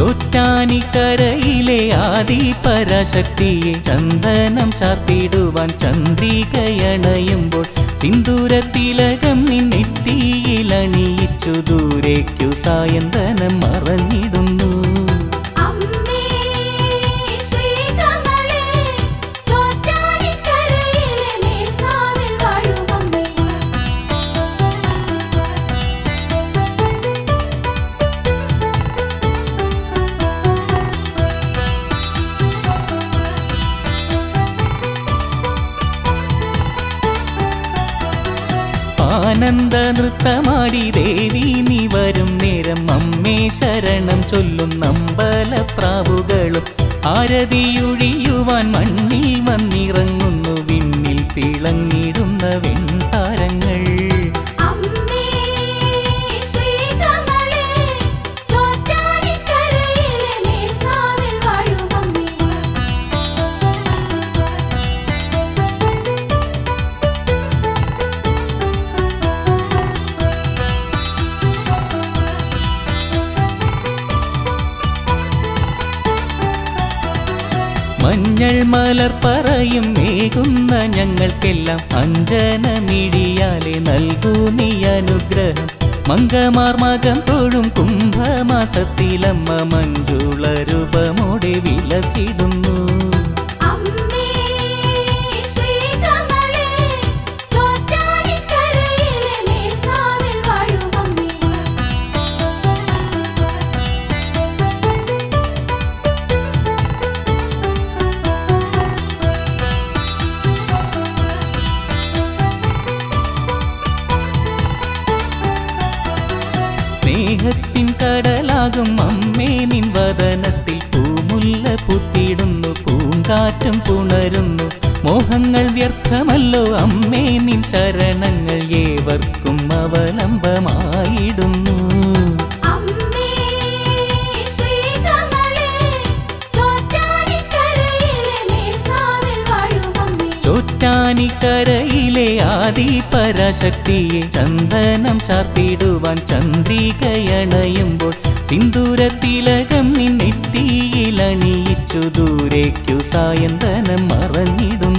ചോറ്റാനിക്കരയിലെ ആദി പരാശക്തിയെ ചന്ദനം ചാർത്തിടുവാൻ ചന്ദ്രികയണയുമ്പോൾ സിന്ദൂരത്തിലകം നിന്നെത്തിയിലണിയിച്ചു ദൂരേക്കു സായന്തനം മറഞ്ഞിടുന്നു ആനന്ദ നൃത്തമാടി ദേവി നീ വരും നേരം അമ്മേ ശരണം ചൊല്ലും നമ്പല പ്രാവുകളും ആരതിയൊഴിയുവാൻ മണ്ണിൽ വന്നിറങ്ങുന്നു വിണ്ണിൽ തിളങ്ങിടുന്ന മഞ്ഞൾ മലർ പറയും മേകുന്ന ഞങ്ങൾക്കെല്ലാം അഞ്ജന മിഴിയാലെ നൽകൂ നീ അനുഗ്രഹം. മങ്കമാർ മകം തൊഴും കുംഭമാസത്തിലമ്മ മഞ്ജുള രൂപമോടെ വിലസിടുന്നു. സ്നേഹത്തിൻ കടലാകും. അമ്മേ നിൻ വദനത്തിൽ പൂമുല്ല പുത്തിടുന്നു. പൂങ്കാറ്റും പുണരുന്നു. മോഹങ്ങൾ വ്യർത്ഥമല്ലോ. അമ്മേ നിൻ ചരണങ്ങൾ ഏവർക്കും അവലംബമായിടുന്നു. ചോറ്റാനിക്കരയിലെ ആദി പരാശക്തിയെ ചന്ദനം ചാർത്തിടുവാൻ ചന്ദ്രികയണയുമ്പോൾ സിന്ദൂരത്തിലകം നിന്നെത്തിയിലണിയിച്ചു ദൂരേക്കു സായന്തനം മറഞ്ഞിടുന്നു